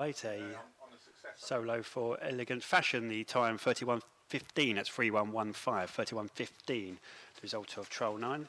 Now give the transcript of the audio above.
Right, a solo for Elegant Fashion, the time 31.15, that's 31.15, 31.15, the result of trial 9.